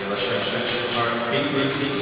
illustrations are eight.